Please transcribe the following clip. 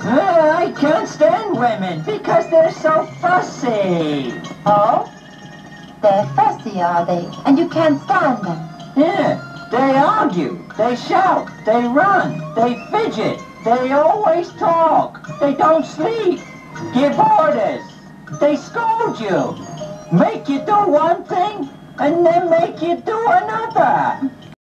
Uh, I can't stand women because they're so fussy. Oh? They're fussy, are they? And you can't stand them? Yeah, they argue, they shout, they run, they fidget, they always talk, they don't sleep, give orders, they scold you, make you do one thing, and then make you do another.